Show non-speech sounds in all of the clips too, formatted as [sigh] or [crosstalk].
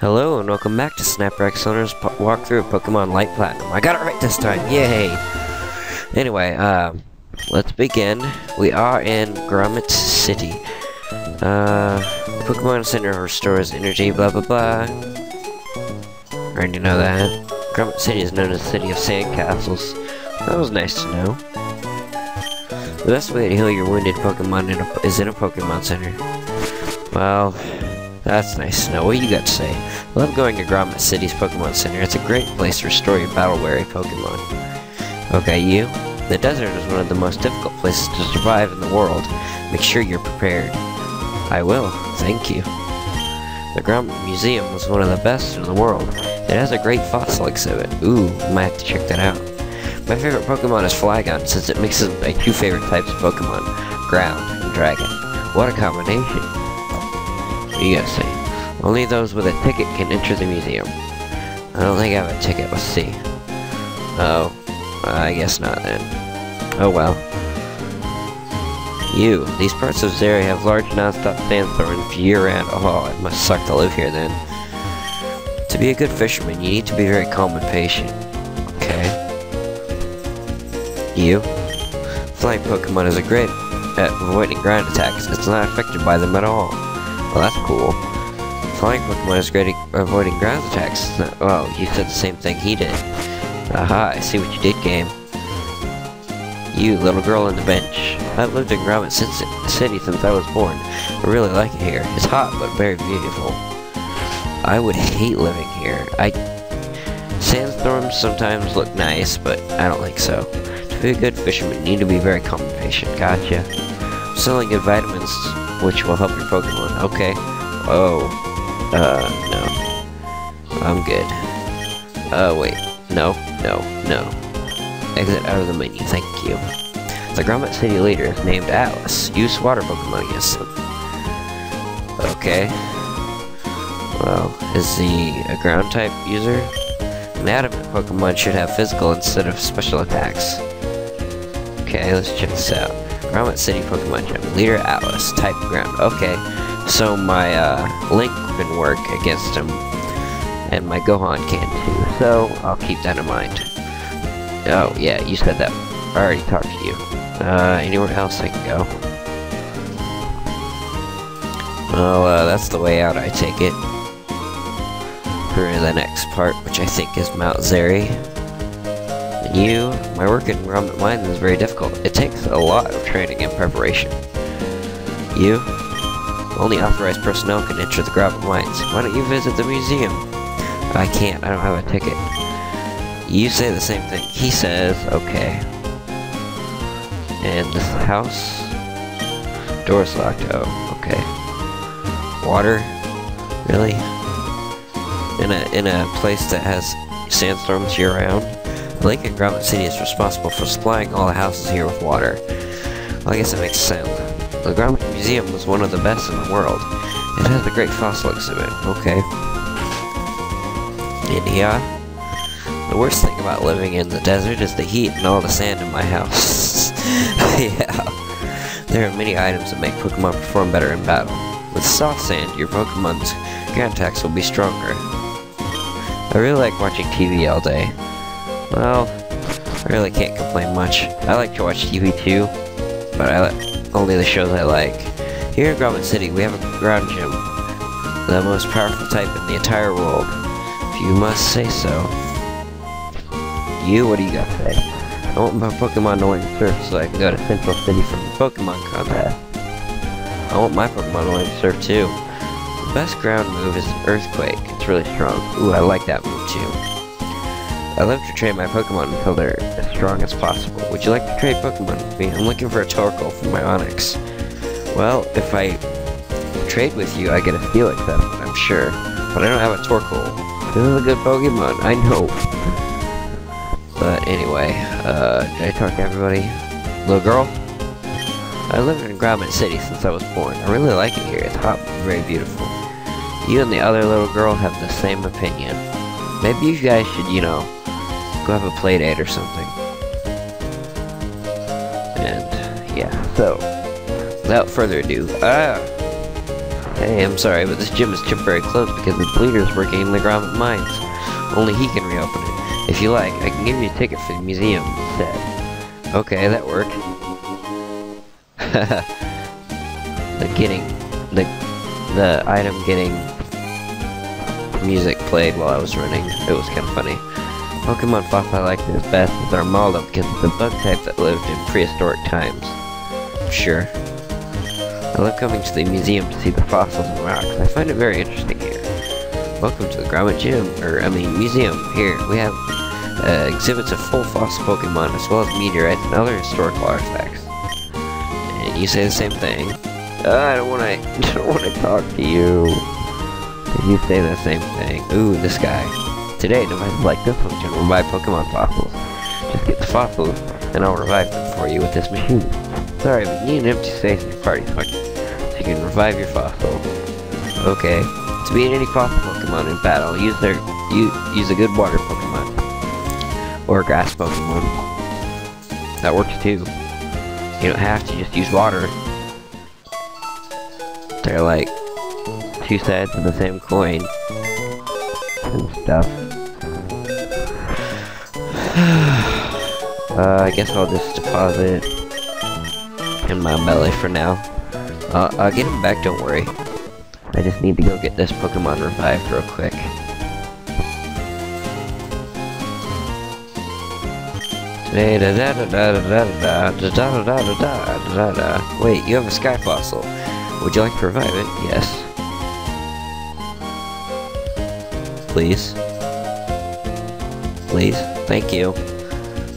Hello and welcome back to SniperXLoner's walkthrough of Pokemon Light Platinum. I got it right this time, yay! Anyway, um, let's begin. We are in Grommet City. Uh, Pokemon Center restores energy, blah blah blah. Already know that. Grommet City is known as the City of Sandcastles. That was nice to know. The best way to heal your wounded Pokemon in is in a Pokemon Center. Well, that's nice to know. What you got to say? I love going to Grommet City's Pokemon Center. It's a great place to restore your battle-weary Pokemon. Okay, you? The desert is one of the most difficult places to survive in the world. Make sure you're prepared. I will. Thank you. The Grommet Museum was one of the best in the world. It has a great fossil exhibit. Ooh, might have to check that out. My favorite Pokemon is Flygon since it mixes my two favorite types of Pokemon, Ground and Dragon. What a combination. You say? Only those with a ticket can enter the museum. I don't think I have a ticket, let's see. Oh, I guess not then. Oh well. You, these parts of Zhery have large non-stop sandstorms year-round. Oh, it must suck to live here then. To be a good fisherman, you need to be very calm and patient. Okay. You. Flying Pokemon is a great at avoiding ground attacks. It's not affected by them at all. Well, that's cool. Flying Pokemon is great at avoiding ground attacks. Well, you said the same thing he did. Aha, I see what you did, game. You, little girl on the bench. I've lived in Grommet Ci- City since I was born. I really like it here. It's hot, but very beautiful. I would hate living here. I... Sandstorms sometimes look nice, but I don't think so. To be a good fisherman, you need to be very patient. Gotcha. I'm selling good vitamins, which will help your Pokemon. Okay. Oh. Uh, no. I'm good. Uh, wait. No, no, no. Exit out of the menu, thank you. The Grommet City leader is named Alice. Use water Pokemon against him. Okay. Well, is he a ground type user? An adamant Pokemon should have physical instead of special attacks. Okay, let's check this out. Grommet City Pokemon Gym. Leader Atlas. Type ground. Okay. So my uh, Link can work against him. And my Gohan can too. So I'll keep that in mind. Oh, yeah, you said that. I already talked to you. Uh, anywhere else I can go? Well, uh, that's the way out, I take it. For the next part, which I think is Mount Zhery. You, my work in Grommet Mines is very difficult. It takes a lot of training and preparation. You, only authorized personnel can enter the Grommet Mines. Why don't you visit the museum? I can't, I don't have a ticket. You say the same thing. He says, okay. And this house? Door's locked. Oh, okay. Water? Really? In a in a place that has sandstorms year round? Lake and Grommet City is responsible for supplying all the houses here with water. Well, I guess it makes sense. The Grommet Museum was one of the best in the world. It has a great fossil exhibit. Okay. India? The worst thing about living in the desert is the heat and all the sand in my house. [laughs] yeah. There are many items that make Pokemon perform better in battle. With soft sand, your Pokemon's ground attacks will be stronger. I really like watching TV all day. Well, I really can't complain much. I like to watch TV too, but I like only the shows I like. Here in Grommet City, we have a ground gym, the most powerful type in the entire world. If you must say so. You, what do you got to say? I want my Pokemon to learn Surf so I can go to Central City for Pokemon contest. I want my Pokemon to learn Surf too. The best ground move is Earthquake. It's really strong. Ooh, I like that move too. I love to train my Pokemon until they're as strong as possible. Would you like to trade Pokemon with me? I'm looking for a Torkoal for my Onix. Well, if I trade with you, I get a Steel assessment, I'm sure. But I don't have a Torkoal. This is a good Pokemon, I know. But anyway, uh, did I talk to everybody? Little girl? I lived in Grommet City since I was born. I really like it here. It's hot and very beautiful. You and the other little girl have the same opinion. Maybe you guys should, you know, go have a play date or something. And, yeah, so, without further ado, ah! Hey, I'm sorry, but this gym is temporarily closed because the leader is working in the Grommet mines. Only he can reopen it. If you like, I can give you a ticket for the museum instead. Okay, that worked. [laughs] the getting, the, the item getting music played while I was running. It was kind of funny. Pokemon fossil I like this best is Armaldo because it's a bug type that lived in prehistoric times. Sure. I love coming to the museum to see the fossils and rocks. I find it very interesting here. Welcome to the Grommet Gym, or I mean museum. Here, we have uh, exhibits of full fossil Pokemon as well as meteorites and other historical artifacts. And you say the same thing. Uh, I don't want to. [laughs] I don't want to talk to you. You say the same thing. Ooh, this guy. Today, devices like this one can revive Pokemon fossils. Just get the fossils, and I'll revive them for you with this machine. Sorry, but you need an empty space in your party so you can revive your fossil. Okay. To beat any fossil Pokemon in battle, use their use, use a good water Pokemon. Or a grass Pokemon. That works too. You don't have to just use water. They're like two sides of the same coin and stuff. Uh, I guess I'll just deposit in my belly for now. Uh, I'll get him back, don't worry. I just need to go get this Pokemon revived real quick. Wait, you have a Sky Fossil. Would you like to revive it? Yes. Please. Please. Thank you.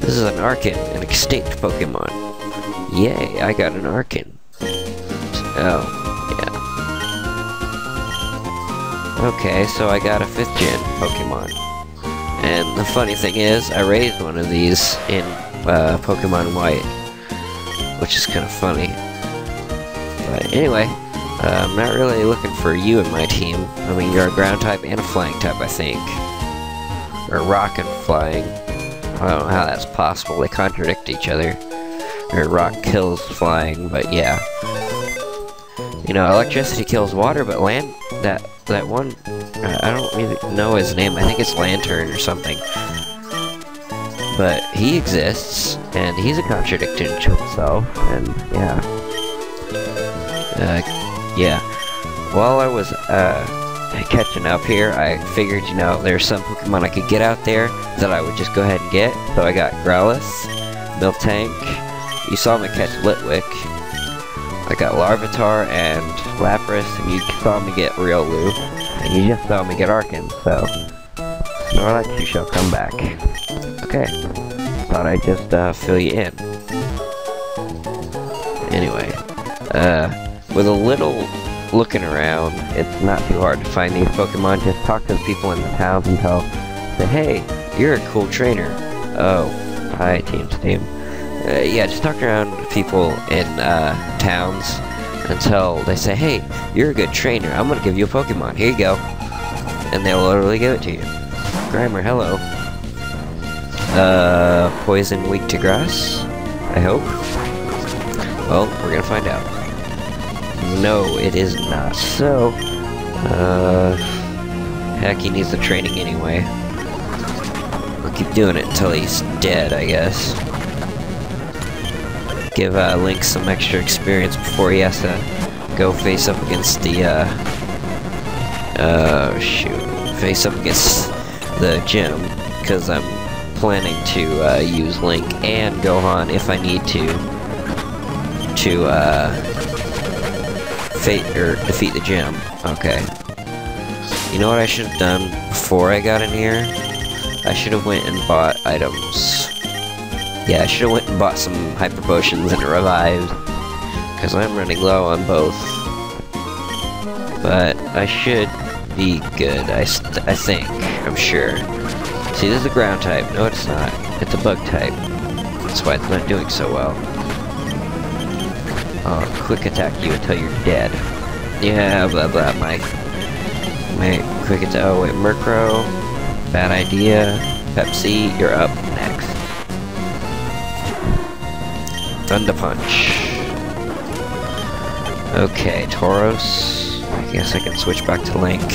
This is an Archen, an extinct Pokemon. Yay, I got an Archen. Oh, yeah. Okay, so I got a 5th gen Pokemon. And the funny thing is, I raised one of these in uh, Pokemon White. Which is kind of funny. But anyway, uh, I'm not really looking for you in my team. I mean, you're a ground type and a flying type, I think. Or rock and flying. I don't know how that's possible. They contradict each other. Or rock kills flying, but yeah. You know, electricity kills water, but land that that one I don't really know his name. I think it's Lanturn or something. But he exists, and he's a contradiction to himself, and yeah. Uh, yeah. While I was uh, catching up here, I figured, you know, there's some Pokemon I could get out there that I would just go ahead and get. So I got Growlithe, Miltank, you saw me catch Litwick. I got Larvitar and Lapras, and you saw me get Riolu. And you just saw me get Archen, so... Snorlax, you shall come back. Okay. Thought I'd just, uh, fill you in. Anyway. Uh, with a little looking around, it's not too hard to find these Pokemon. Just talk to the people in the towns and tell, say, hey, you're a cool trainer. Oh, hi, Team Steam uh, yeah, just talk around people in uh, towns until they say, hey, you're a good trainer, I'm gonna give you a Pokemon, here you go. And they'll literally give it to you. Grimer, hello. Uh, poison weak to grass? I hope. Well, we're gonna find out. No, it is not. So, uh, heck, he needs the training anyway. We'll keep doing it until he's dead, I guess give uh, Link some extra experience before he has to go face up against the, uh, uh, shoot, face up against the gym, because I'm planning to, uh, use Link and Gohan if I need to, to, uh, fate, or defeat the gym. Okay. You know what I should have done before I got in here? I should have went and bought items. Yeah, I should have went and bought some Hyper Potions and Revived. Because I'm running low on both. But I should be good, I, I think. I'm sure. See, this is a ground type. No, it's not. It's a bug type. That's why it's not doing so well. I'll quick attack you until you're dead. Yeah, blah blah, my... My quick attack... Oh, wait, Murkrow. Bad idea. Pepsi, you're up. Next. Thunder Punch. Okay, Tauros. I guess I can switch back to Link.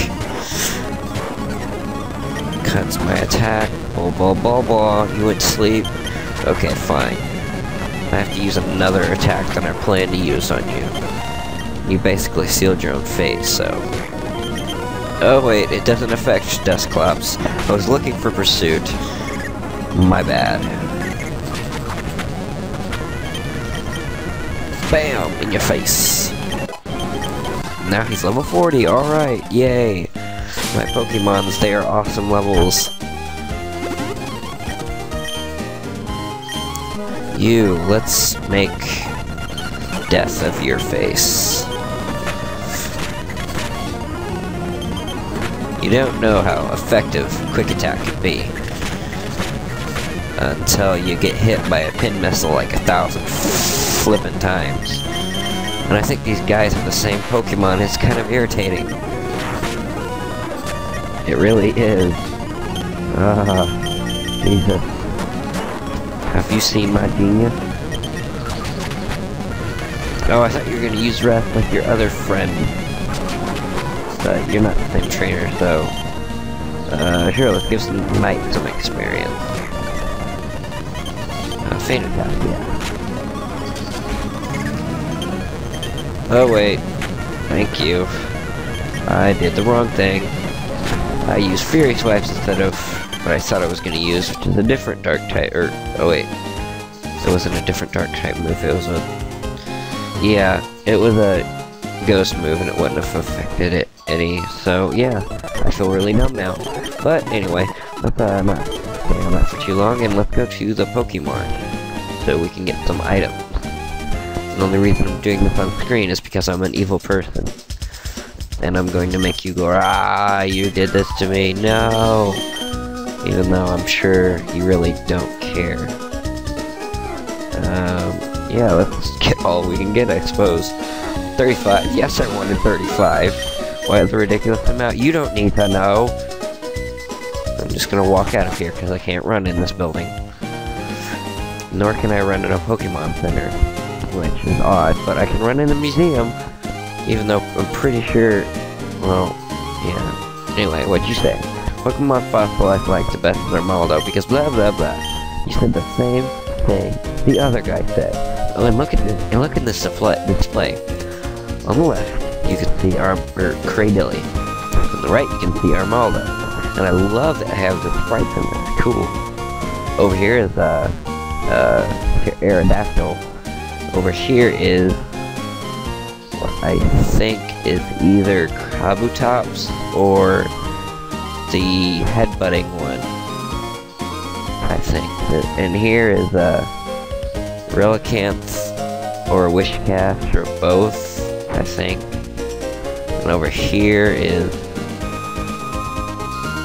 Cuts my attack. Blah blah blah blah. You went sleep. Okay, fine. I have to use another attack than I plan to use on you. You basically sealed your own fate, so... Oh wait, it doesn't affect Dusclops. I was looking for Pursuit. My bad. Bam! In your face. Now he's level 40, alright, yay! My Pokemons, they are awesome levels. You, let's make death of your face. You don't know how effective Quick Attack can be until you get hit by a pin missile like a thousand flippin' times. And I think these guys have the same Pokemon, it's kind of irritating. It really is. Ah, Jesus. Have you seen my genius? Oh, I thought you were gonna use Wrath like your other friend. But you're not the same trainer, so... Uh, sure, let's give some Knight some experience. Uh, Faint Attack, yeah. Oh wait, thank you. I did the wrong thing. I used Fury Swipes instead of what I thought I was going to use, which is a different Dark type, or, oh wait, it wasn't a different Dark type move, it was a, yeah, it was a Ghost move and it wouldn't have affected it any, so yeah, I feel really numb now. But anyway, let's uh, not stay on that for too long, and let's go to the Pokemon, so we can get some items. The only reason I'm doing this on screen is because I'm an evil person. And I'm going to make you go, ah, you did this to me, no! Even though I'm sure you really don't care. Um, yeah, let's get all we can get, I suppose. 35, yes I wanted 35. Why a ridiculous amount? You don't need to know! I'm just gonna walk out of here because I can't run in this building. Nor can I run in a Pokemon Center which is odd, but I can run in a museum, even though I'm pretty sure, well, yeah. Anyway, what'd you say? Pokemon Fossil I like the best is Armaldo, because blah blah blah. You said the same thing the other guy said. Oh, and look at this, and look at this display. On the left, you can see Arm, or Cradily. On the right, you can see Armaldo. And I love that I have the sprites in this. Cool. Over here is, uh, uh, Aerodactyl over here is what I think is either Kabutops or the headbutting one. I think. And here is a uh, or Whiscash or both, I think. And over here is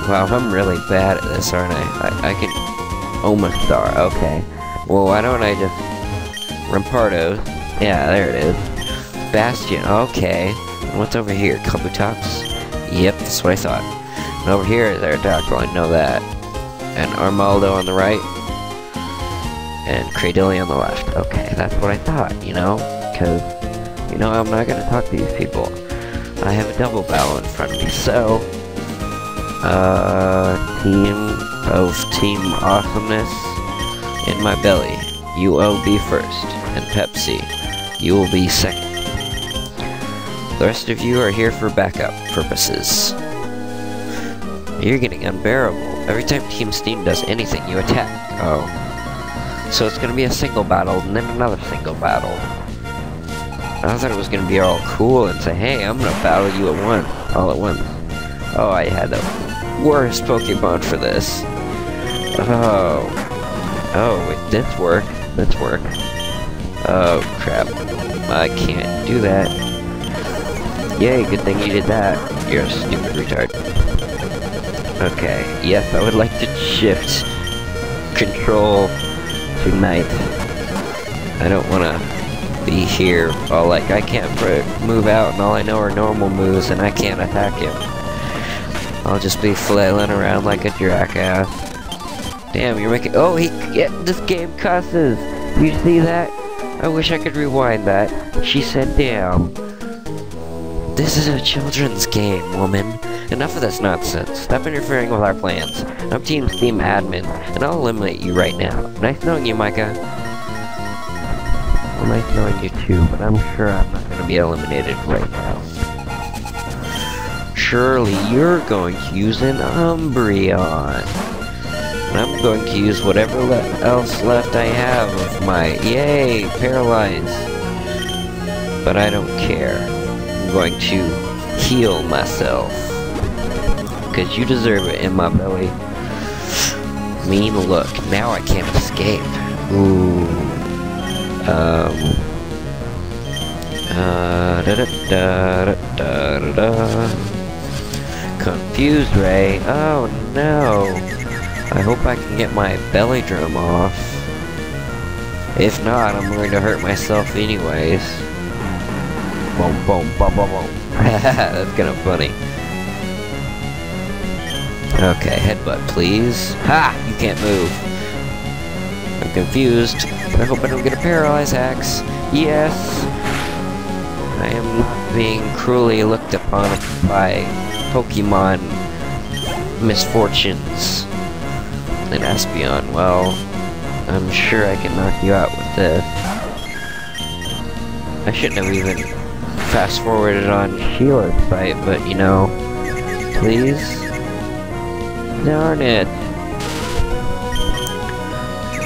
Wow, I'm really bad at this, aren't I? I, I can... Omastar, okay. Well, why don't I just Rampardos. Yeah, there it is. Bastion, okay. What's over here? Kabutops? Yep, that's what I thought. And over here is Aerodactyl, I know that. And Armaldo on the right. And Cradily on the left. Okay, that's what I thought, you know? Because, you know, I'm not going to talk to these people. I have a double battle in front of me, so... Uh, team of Team Awesomeness in my belly. You will be first, and Pepsi, you will be second. The rest of you are here for backup purposes. You're getting unbearable. Every time Team Steam does anything, you attack. Oh. So it's gonna be a single battle, and then another single battle. I thought it was gonna be all cool and say, hey, I'm gonna battle you at once, all at once. Oh, I had the worst Pokemon for this. Oh. Oh, it did work. Let's work. Oh, crap. I can't do that. Yay, good thing you did that. You're a stupid retard. Okay, yes, I would like to shift control to night. I don't want to be here all like, I can't move out and all I know are normal moves and I can't attack him. I'll just be flailing around like a jackass. Damn, you're making- Oh, he- yeah, this game cusses! You see that? I wish I could rewind that. She said damn. This is a children's game, woman. Enough of this nonsense. Stop interfering with our plans. I'm Team Steam admin, and I'll eliminate you right now. Nice knowing you, Micah. Well, nice knowing you too, but I'm sure I'm not going to be eliminated right now. Surely you're going to use an Umbreon. I'm going to use whatever le else left I have of my... Yay! Paralyze! But I don't care. I'm going to heal myself. Because you deserve it in my belly. Mean look. Now I can't escape. Ooh. Um... Uh, da da da da da da Confused Ray. Oh no. I hope I can get my belly drum off. If not, I'm going to hurt myself anyways. Boom, boom, boom, boom, boom. [laughs] That's kind of funny. Okay, headbutt, please. Ha! You can't move. I'm confused, I hope I don't get a paralyzed axe. Yes! I am not being cruelly looked upon by Pokemon misfortunes. And Espeon, well, I'm sure I can knock you out with this. I shouldn't have even fast forwarded on Sheila's fight, but you know, please? Darn it.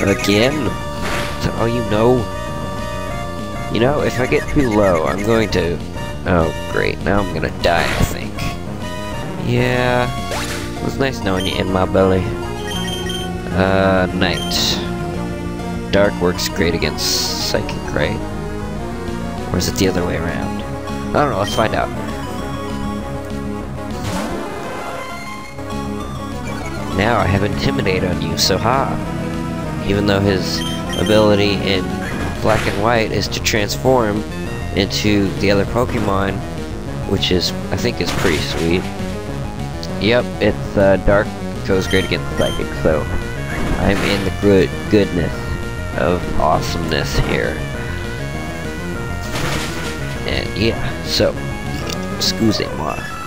Again? All you know? You know, if I get too low, I'm going to... Oh, great. Now I'm gonna die, I think. Yeah, it was nice knowing you in my belly. Uh, Night. Dark works great against Psychic, right? Or is it the other way around? I don't know, let's find out. Now I have Intimidate on you, so ha! Even though his ability in Black and White is to transform into the other Pokemon, which is, I think is pretty sweet. Yep, it's uh, dark goes great against psychic, so I'm in the good goodness of awesomeness here. And yeah, so excusez-moi.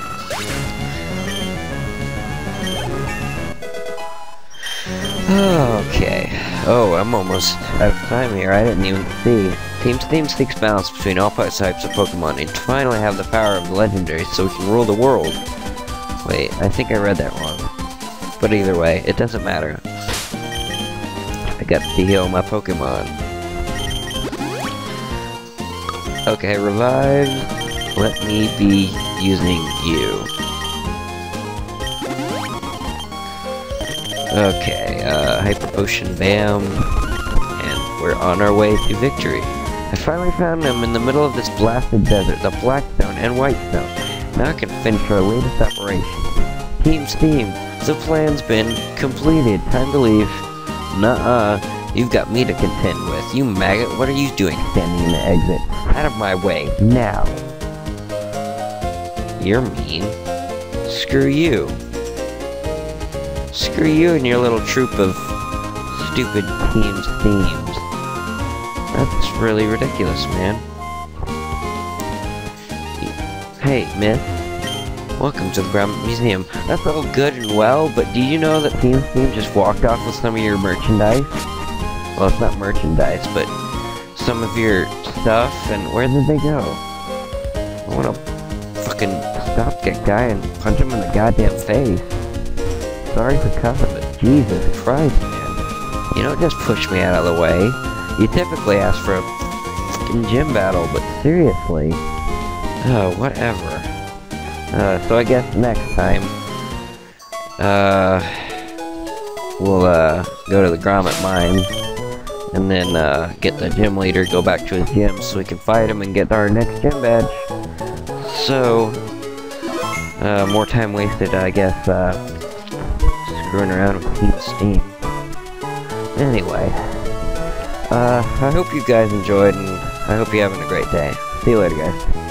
Okay. Oh, I'm almost out of time here. I didn't even see. Team Steam seeks balance between all types of Pokemon and finally have the power of the legendary so we can rule the world. Wait, I think I read that wrong. But either way, it doesn't matter. I got to heal my Pokemon. Okay, revive. Let me be using you. Okay, uh, Hyper Potion Bam. And we're on our way to victory. I finally found him in the middle of this blasted desert, the Blackstone and Whitestone. Now I can finish our latest operation. Team Steam, the plan's been completed. Time to leave. Nuh-uh. You've got me to contend with. You maggot, what are you doing standing in the exit? Out of my way, now. You're mean. Screw you. Screw you and your little troop of stupid Team Steams. That's really ridiculous, man. Hey, Myth. Welcome to the Brown Museum. That's all good and well, but do you know that Team Steam just walked off with some of your merchandise? Well, it's not merchandise, but some of your stuff, and where did they go? I wanna fucking stop that guy and punch him in the goddamn face. Sorry for cussing, but Jesus Christ, man. You don't just push me out of the way. You typically ask for a gym battle, but seriously. Oh, whatever. Uh, so I guess next time, uh, we'll, uh, go to the Grommet Mine, and then, uh, get the gym leader, go back to his gym so we can fight him and get our next gym badge. So, uh, more time wasted, I guess, uh, screwing around with Team Steam. Anyway, uh, I hope you guys enjoyed, and I hope you're having a great day. See you later, guys.